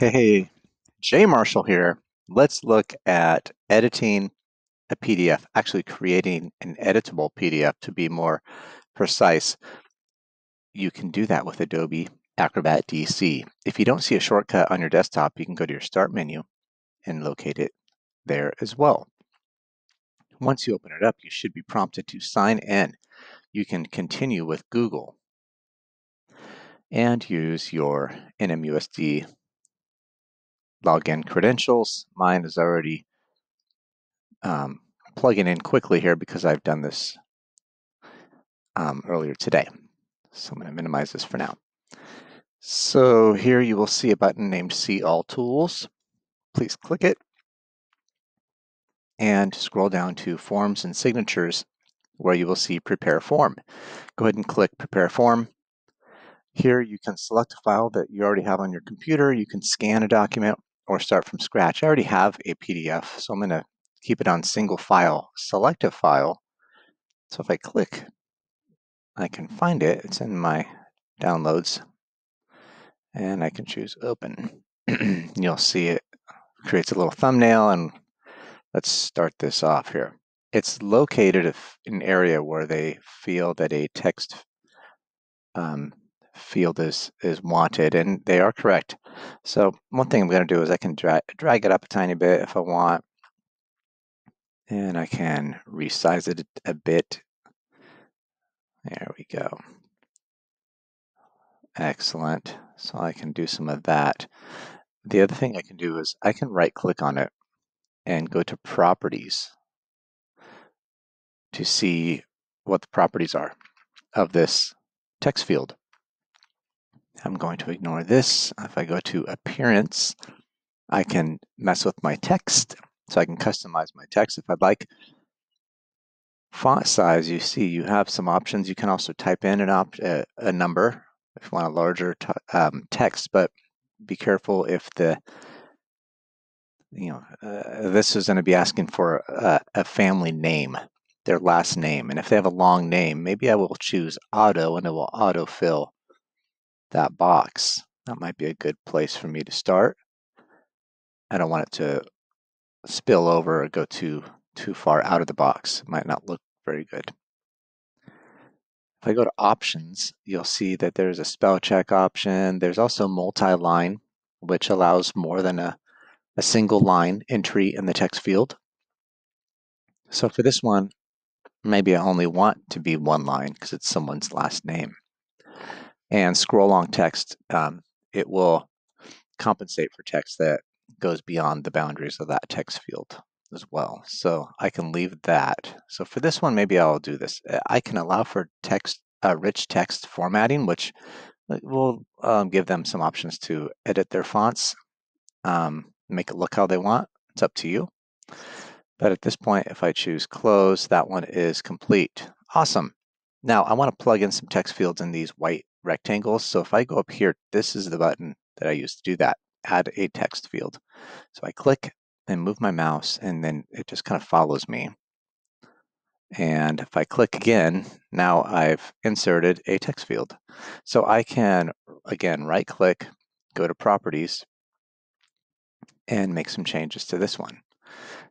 Hey, Jay Marshall here. Let's look at editing a PDF, actually creating an editable PDF to be more precise. You can do that with Adobe Acrobat DC. If you don't see a shortcut on your desktop, you can go to your Start menu and locate it there as well. Once you open it up, you should be prompted to sign in. You can continue with Google and use your NMUSD login credentials. Mine is already um, plugging in quickly here because I've done this um, earlier today. So I'm going to minimize this for now. So here you will see a button named See All Tools. Please click it and scroll down to Forms and Signatures where you will see Prepare Form. Go ahead and click Prepare Form. Here you can select a file that you already have on your computer. You can scan a document or start from scratch. I already have a PDF, so I'm going to keep it on single file, select a file. So if I click, I can find it. It's in my downloads, and I can choose open. You'll see it creates a little thumbnail, and let's start this off here. It's located in an area where they feel that a text um, field is is wanted, and they are correct. So one thing I'm going to do is I can drag, drag it up a tiny bit if I want, and I can resize it a bit. There we go. Excellent. So I can do some of that. The other thing I can do is I can right click on it and go to properties to see what the properties are of this text field. I'm going to ignore this. If I go to appearance, I can mess with my text. So I can customize my text if I'd like. Font size, you see you have some options. You can also type in an op a, a number if you want a larger um, text, but be careful if the you know uh, this is going to be asking for a, a family name, their last name, and if they have a long name, maybe I will choose auto and it will autofill that box. That might be a good place for me to start. I don't want it to spill over or go too too far out of the box. It might not look very good. If I go to options, you'll see that there's a spell check option. There's also multi-line, which allows more than a, a single line entry in the text field. So for this one, maybe I only want to be one line because it's someone's last name and scroll along text, um, it will compensate for text that goes beyond the boundaries of that text field as well. So I can leave that. So for this one, maybe I'll do this. Uh, I can allow for text, uh, rich text formatting, which uh, will um, give them some options to edit their fonts, um, make it look how they want. It's up to you. But at this point, if I choose close, that one is complete. Awesome. Now I want to plug in some text fields in these white rectangles. So if I go up here, this is the button that I use to do that, add a text field. So I click and move my mouse and then it just kind of follows me. And if I click again, now I've inserted a text field. So I can, again, right click, go to properties, and make some changes to this one.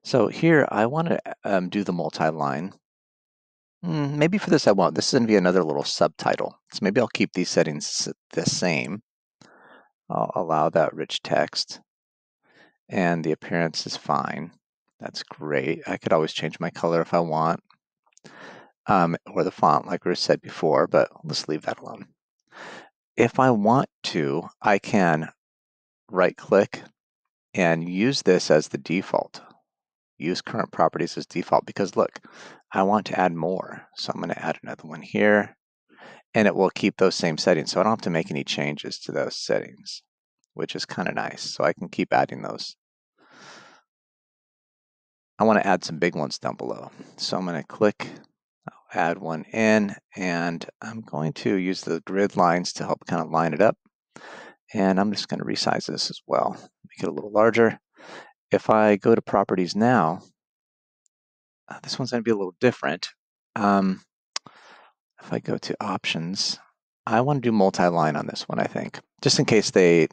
So here I want to um, do the multi-line Mm, maybe for this I won't. This is going to be another little subtitle. So maybe I'll keep these settings the same. I'll allow that rich text. And the appearance is fine. That's great. I could always change my color if I want. Um, or the font like we said before, but let's leave that alone. If I want to, I can right click and use this as the default use current properties as default because look, I want to add more. So I'm going to add another one here and it will keep those same settings. So I don't have to make any changes to those settings, which is kind of nice. So I can keep adding those. I want to add some big ones down below. So I'm going to click, I'll add one in, and I'm going to use the grid lines to help kind of line it up. And I'm just going to resize this as well, make it a little larger. If I go to properties now, uh, this one's going to be a little different. Um, if I go to options, I want to do multi-line on this one, I think, just in case they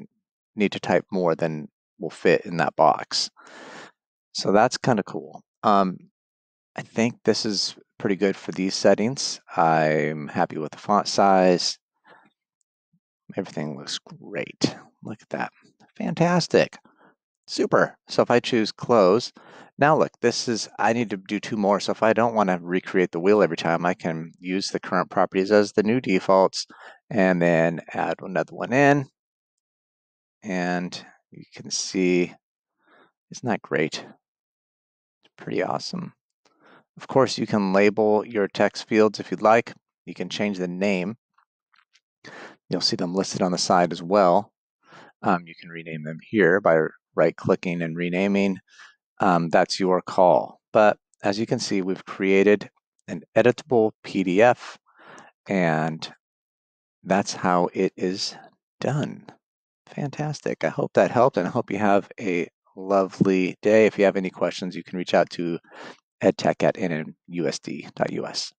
need to type more than will fit in that box. So that's kind of cool. Um, I think this is pretty good for these settings. I'm happy with the font size. Everything looks great. Look at that. Fantastic. Super. So if I choose close, now look, this is, I need to do two more. So if I don't want to recreate the wheel every time, I can use the current properties as the new defaults and then add another one in. And you can see, isn't that great? It's pretty awesome. Of course, you can label your text fields if you'd like. You can change the name. You'll see them listed on the side as well. Um, you can rename them here by right-clicking and renaming. Um, that's your call. But as you can see, we've created an editable PDF, and that's how it is done. Fantastic. I hope that helped, and I hope you have a lovely day. If you have any questions, you can reach out to edtech at nmusd.us.